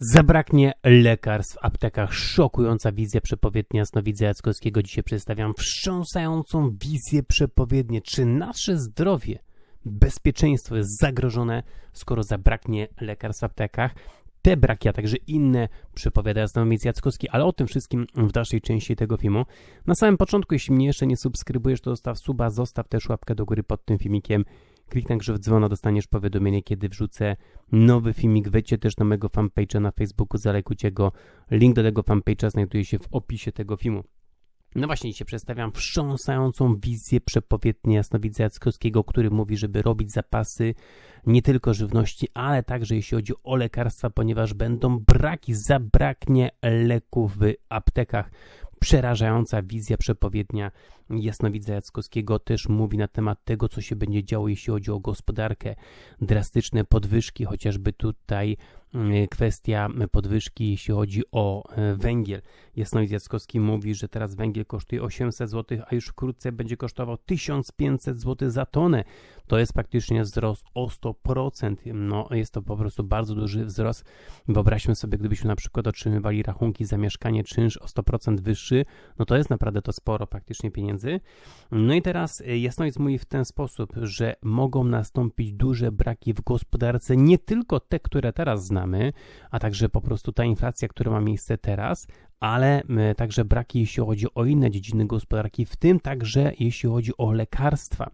Zabraknie lekarstw w aptekach. Szokująca wizja przepowiednia Jasnowidza Jackowskiego. Dzisiaj przedstawiam wstrząsającą wizję przepowiednię. Czy nasze zdrowie, bezpieczeństwo jest zagrożone, skoro zabraknie lekarstw w aptekach? Te braki, a także inne przepowiada Jasnowidz Jackowski, ale o tym wszystkim w dalszej części tego filmu. Na samym początku, jeśli mnie jeszcze nie subskrybujesz, to zostaw suba, zostaw też łapkę do góry pod tym filmikiem. Kliknij grzyw dzwona, dostaniesz powiadomienie, kiedy wrzucę nowy filmik. Wejdźcie też na mojego fanpage'a na Facebooku, zalajkujcie go. Link do tego fanpage'a znajduje się w opisie tego filmu. No właśnie, dzisiaj przedstawiam wstrząsającą wizję przepowiedni Jasnowidza Jackowskiego, który mówi, żeby robić zapasy nie tylko żywności, ale także jeśli chodzi o lekarstwa, ponieważ będą braki, zabraknie leków w aptekach. Przerażająca wizja przepowiednia Jasnowidza Jackowskiego też mówi na temat tego, co się będzie działo, jeśli chodzi o gospodarkę. Drastyczne podwyżki, chociażby tutaj mm, kwestia podwyżki, jeśli chodzi o e, węgiel. Jasnowidz Jackowski mówi, że teraz węgiel kosztuje 800 zł, a już wkrótce będzie kosztował 1500 zł za tonę. To jest praktycznie wzrost o 100%. No, jest to po prostu bardzo duży wzrost. Wyobraźmy sobie, gdybyśmy na przykład otrzymywali rachunki za mieszkanie czynsz o 100% wyższy, no to jest naprawdę to sporo praktycznie pieniędzy. No i teraz e, Jasnowic mówi w ten sposób, że mogą nastąpić duże braki w gospodarce, nie tylko te, które teraz znamy, a także po prostu ta inflacja, która ma miejsce teraz, ale także braki, jeśli chodzi o inne dziedziny gospodarki, w tym także jeśli chodzi o lekarstwa.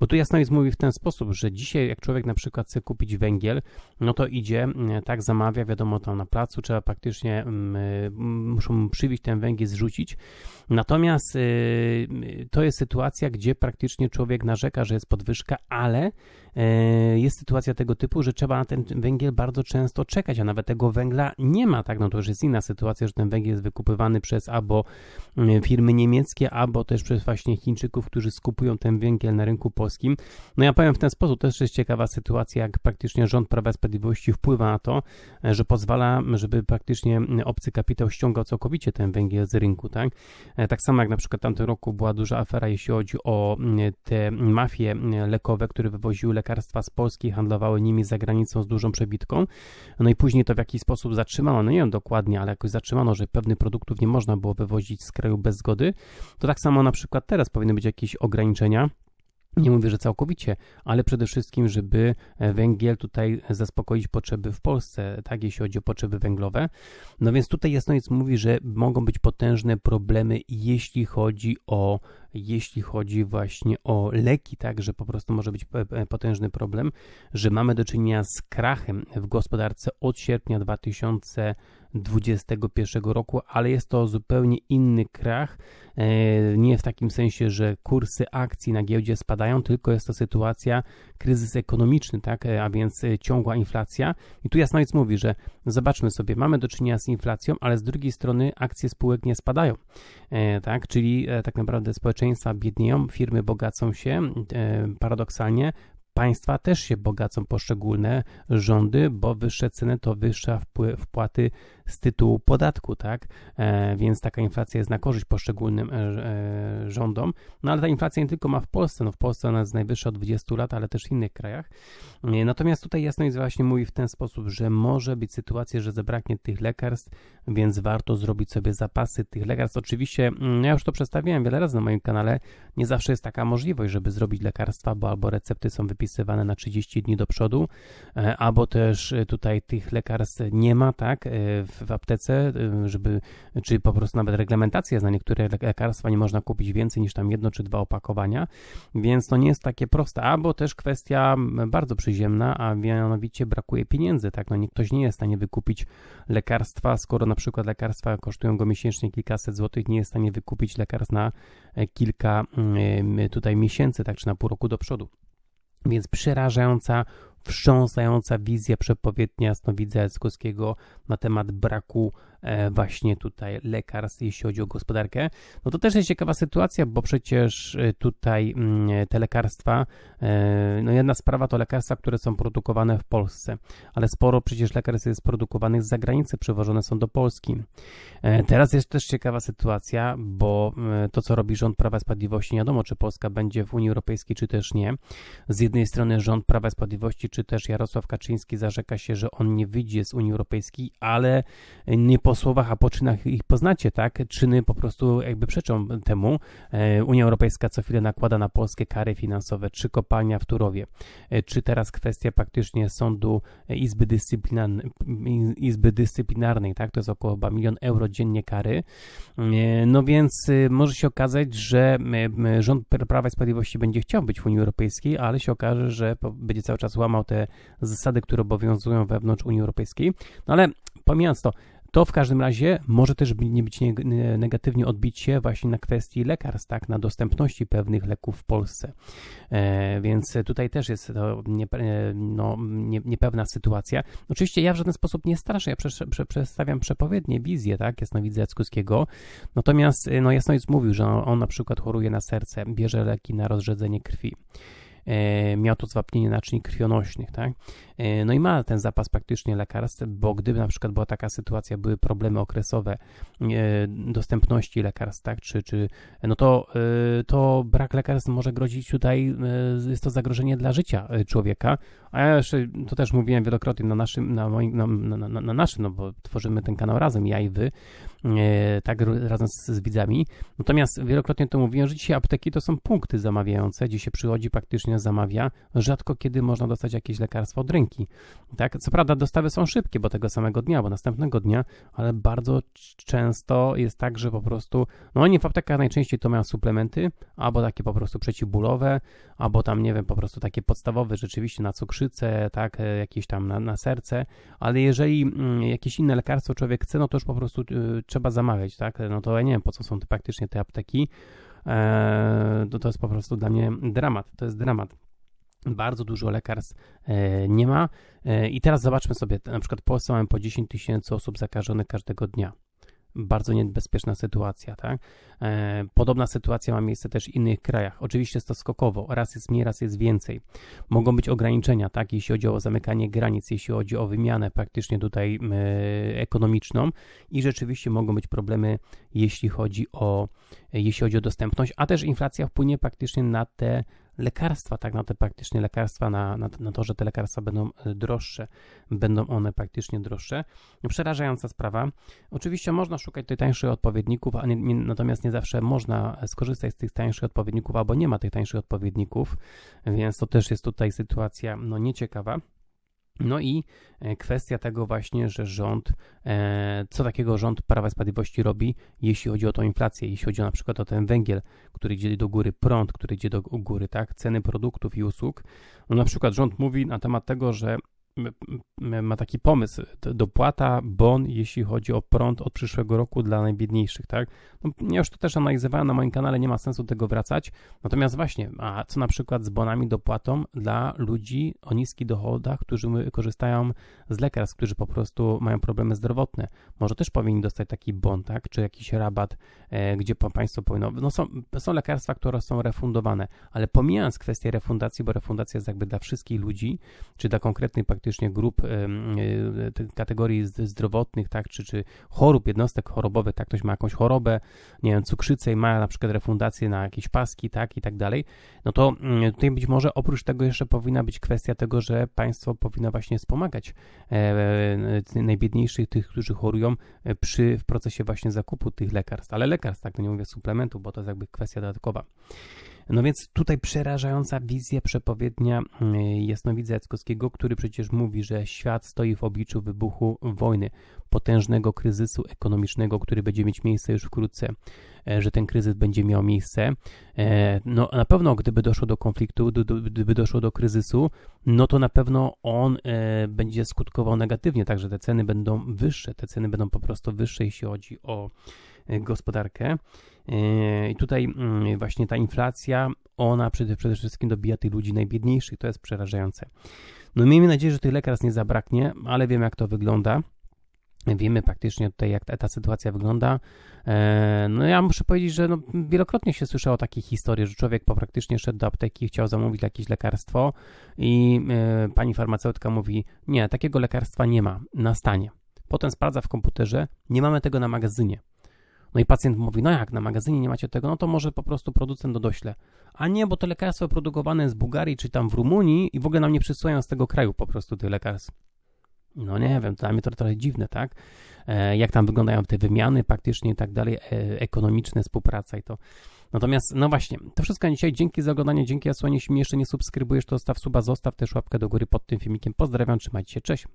Bo tu jasno jest mówi w ten sposób, że dzisiaj jak człowiek na przykład chce kupić węgiel, no to idzie, tak zamawia, wiadomo, tam na placu trzeba praktycznie, muszą mu przywieźć ten węgiel, zrzucić. Natomiast y, to jest sytuacja, gdzie praktycznie człowiek narzeka, że jest podwyżka, ale e, jest sytuacja tego typu, że trzeba na ten węgiel bardzo często czekać, a nawet tego węgla nie ma, tak, no to już jest inna sytuacja, że ten węgiel jest wykupywany przez albo mm, firmy niemieckie, albo też przez właśnie Chińczyków, którzy skupują ten węgiel na rynku polskim. No ja powiem w ten sposób, też jest ciekawa sytuacja, jak praktycznie rząd Prawa i Sprawiedliwości wpływa na to, e, że pozwala, żeby praktycznie obcy kapitał ściągał całkowicie ten węgiel z rynku, tak? E, tak samo jak na przykład w tamtym roku była duża afera, jeśli chodzi o te mafie lekowe, które wywoziły lekarstwa z Polski, handlowały nimi za granicą z dużą przebitką. No i później to w jakiś sposób zatrzymano, no nie wiem dokładnie, ale jakoś zatrzymano, że produktów nie można było wywozić z kraju bez zgody, to tak samo na przykład teraz powinny być jakieś ograniczenia. Nie mówię, że całkowicie, ale przede wszystkim, żeby e, węgiel tutaj zaspokoić potrzeby w Polsce, tak, jeśli chodzi o potrzeby węglowe. No więc tutaj Jasnowiec mówi, że mogą być potężne problemy, jeśli chodzi o jeśli chodzi właśnie o leki, tak, że po prostu może być potężny problem, że mamy do czynienia z krachem w gospodarce od sierpnia 2021 roku, ale jest to zupełnie inny krach, e, nie w takim sensie, że kursy akcji na giełdzie spadają, tylko jest to sytuacja, kryzys ekonomiczny, tak, e, a więc ciągła inflacja. I tu Jasnowic mówi, że zobaczmy sobie, mamy do czynienia z inflacją, ale z drugiej strony akcje spółek nie spadają, e, tak, czyli tak naprawdę społeczeństwo społeczeństwa biednieją, firmy bogacą się, e, paradoksalnie państwa też się bogacą poszczególne rządy, bo wyższe ceny to wyższe wpłaty z tytułu podatku, tak? E, więc taka inflacja jest na korzyść poszczególnym e, e, rządom. No ale ta inflacja nie tylko ma w Polsce, no w Polsce ona jest najwyższa od 20 lat, ale też w innych krajach. E, natomiast tutaj jasno jest właśnie mówi w ten sposób, że może być sytuacja, że zabraknie tych lekarstw, więc warto zrobić sobie zapasy tych lekarstw. Oczywiście, mm, ja już to przedstawiałem wiele razy na moim kanale, nie zawsze jest taka możliwość, żeby zrobić lekarstwa, bo albo recepty są wypisywane na 30 dni do przodu, e, albo też tutaj tych lekarstw nie ma, tak, w w aptece, żeby, czy po prostu nawet reglamentacja na niektóre lekarstwa nie można kupić więcej niż tam jedno czy dwa opakowania, więc to nie jest takie proste, albo też kwestia bardzo przyziemna, a mianowicie brakuje pieniędzy, tak, no ktoś nie jest w stanie wykupić lekarstwa, skoro na przykład lekarstwa kosztują go miesięcznie kilkaset złotych, nie jest w stanie wykupić lekarstw na e, kilka mm, tutaj miesięcy, tak, czy na pół roku do przodu. Więc przerażająca wstrząsająca wizja przepowiednia Jasnowidza Jackowskiego na temat braku właśnie tutaj lekarstw, jeśli chodzi o gospodarkę. No to też jest ciekawa sytuacja, bo przecież e, tutaj mm, te lekarstwa, no jedna sprawa to lekarstwa, które są produkowane w Polsce, ale sporo przecież lekarstw jest produkowanych z zagranicy, przywożone są do Polski. Teraz jest też ciekawa sytuacja, bo to, co robi rząd Prawa i Sprawiedliwości, nie wiadomo, czy Polska będzie w Unii Europejskiej, czy też nie. Z jednej strony rząd Prawa i Sprawiedliwości, czy też Jarosław Kaczyński zarzeka się, że on nie wyjdzie z Unii Europejskiej, ale nie po słowach, a po czynach ich poznacie, tak? Czyny po prostu jakby przeczą temu. E, Unia Europejska co chwilę nakłada na Polskę kary finansowe, czy kopalnia w Turowie, e, czy teraz kwestia praktycznie sądu Izby, Dyscyplinarnej, Izby Dyscyplinarnej, tak? To jest około chyba milion euro dziennie kary. E, no więc może się okazać, że rząd Prawa i Sprawiedliwości będzie chciał być w Unii Europejskiej, ale się okaże, że będzie cały czas łamał te zasady, które obowiązują wewnątrz Unii Europejskiej. No ale pomijając to, to w każdym razie może też nie być negatywnie odbić się właśnie na kwestii lekarstw, tak, na dostępności pewnych leków w Polsce. E, więc tutaj też jest to nie, e, no, nie, niepewna sytuacja. Oczywiście ja w żaden sposób nie straszę, ja prze, prze, przedstawiam przepowiednie, wizje, tak, jasnowidza Jackuskiego, natomiast no, Jasnowic mówił, że on, on na przykład choruje na serce, bierze leki na rozrzedzenie krwi. E, miał to zwapnienie naczyń krwionośnych, tak? E, no i ma ten zapas praktycznie lekarstw, bo gdyby na przykład była taka sytuacja, były problemy okresowe e, dostępności lekarstw, tak? Czy, czy no to, to brak lekarstw może grozić tutaj, jest to zagrożenie dla życia człowieka, a ja jeszcze, to też mówiłem wielokrotnie na naszym, na moim, na, na, na, na naszym, no bo tworzymy ten kanał razem, ja i wy, tak razem z, z widzami. Natomiast wielokrotnie to mówiłem, że dzisiaj apteki to są punkty zamawiające, gdzie się przychodzi, praktycznie zamawia. Rzadko kiedy można dostać jakieś lekarstwo od ręki. Tak? Co prawda dostawy są szybkie, bo tego samego dnia, bo następnego dnia, ale bardzo często jest tak, że po prostu, no oni w aptekach najczęściej to mają suplementy, albo takie po prostu przeciwbólowe, albo tam, nie wiem, po prostu takie podstawowe rzeczywiście na cukrzycę, tak, e, jakieś tam na, na serce, ale jeżeli mm, jakieś inne lekarstwo człowiek chce, no to już po prostu y, trzeba zamawiać, tak? No to ja nie wiem, po co są te, praktycznie te apteki. Eee, to, to jest po prostu dla mnie dramat. To jest dramat. Bardzo dużo lekarstw e, nie ma. E, I teraz zobaczmy sobie, na przykład w Polsce mamy po 10 tysięcy osób zakażonych każdego dnia bardzo niebezpieczna sytuacja, tak? E, podobna sytuacja ma miejsce też w innych krajach. Oczywiście jest to skokowo, raz jest mniej, raz jest więcej. Mogą być ograniczenia, tak? Jeśli chodzi o zamykanie granic, jeśli chodzi o wymianę praktycznie tutaj ekonomiczną i rzeczywiście mogą być problemy, jeśli chodzi o, jeśli chodzi o dostępność, a też inflacja wpłynie praktycznie na te lekarstwa, tak, na te praktycznie lekarstwa, na, na, na, to, że te lekarstwa będą e, droższe, będą one praktycznie droższe. Przerażająca sprawa. Oczywiście można szukać tych tańszych odpowiedników, a nie, nie, natomiast nie zawsze można skorzystać z tych tańszych odpowiedników, albo nie ma tych tańszych odpowiedników, więc to też jest tutaj sytuacja no, nieciekawa. No i e, kwestia tego właśnie, że rząd, e, co takiego rząd Prawa i Sprawiedliwości robi, jeśli chodzi o tą inflację, jeśli chodzi na przykład o ten węgiel, który idzie do góry, prąd, który idzie do góry, tak, ceny produktów i usług. No na przykład rząd mówi na temat tego, że ma taki pomysł, dopłata bon, jeśli chodzi o prąd od przyszłego roku dla najbiedniejszych, tak? No, ja już to też analizowałem na moim kanale, nie ma sensu tego wracać. Natomiast właśnie, a co na przykład z bonami dopłatą dla ludzi o niskich dochodach, którzy korzystają z lekarstw, którzy po prostu mają problemy zdrowotne? Może też powinni dostać taki bon, tak? Czy jakiś rabat, e, gdzie państwo powinno... No są, są lekarstwa, które są refundowane, ale pomijając kwestię refundacji, bo refundacja jest jakby dla wszystkich ludzi, czy dla konkretnej praktyki praktycznie grup e, kategorii zdrowotnych, tak, czy, czy chorób, jednostek chorobowych, tak, ktoś ma jakąś chorobę, nie wiem, cukrzycę i ma na przykład refundację na jakieś paski, tak, i tak dalej, no to mm, tutaj być może oprócz tego jeszcze powinna być kwestia tego, że państwo powinno właśnie wspomagać e, najbiedniejszych, tych, którzy chorują e, przy, w procesie właśnie zakupu tych lekarstw, ale lekarstw, tak, to nie mówię suplementów, bo to jest jakby kwestia dodatkowa. No więc tutaj przerażająca wizja przepowiednia mm, jasnowidza Jackowskiego, który przecież mówi, że świat stoi w obliczu wybuchu wojny, potężnego kryzysu ekonomicznego, który będzie mieć miejsce już wkrótce, e, że ten kryzys będzie miał miejsce. E, no na pewno gdyby doszło do konfliktu, gdyby doszło do kryzysu, no to na pewno on e, będzie skutkował negatywnie, także te ceny będą wyższe, te ceny będą po prostu wyższe, jeśli chodzi o gospodarkę. I tutaj mm, właśnie ta inflacja, ona przede, przede wszystkim dobija tych ludzi najbiedniejszych, to jest przerażające. No miejmy nadzieję, że tych lekarstw nie zabraknie, ale wiem jak to wygląda. Wiemy praktycznie tutaj, jak ta, sytuacja wygląda. E, no ja muszę powiedzieć, że no, wielokrotnie się słyszało o takiej historii, że człowiek po praktycznie szedł do apteki, chciał zamówić jakieś lekarstwo i e, pani farmaceutka mówi, nie, takiego lekarstwa nie ma na stanie. Potem sprawdza w komputerze, nie mamy tego na magazynie. No i pacjent mówi, no jak, na magazynie nie macie tego, no to może po prostu producent do dośle. A nie, bo to lekarstwo produkowane jest w Bułgarii czy tam w Rumunii i w ogóle nam nie przysyłają z tego kraju po prostu tych lekarstw. No nie wiem, dla mnie to trochę dziwne, tak? E, jak tam wyglądają te wymiany praktycznie i tak dalej, e, ekonomiczne, współpraca i to. Natomiast, no właśnie, to wszystko na dzisiaj. Dzięki za oglądanie, dzięki za słuchanie. Jeśli mnie jeszcze nie subskrybujesz, to zostaw suba, zostaw też łapkę do góry pod tym filmikiem. Pozdrawiam, trzymajcie się, cześć.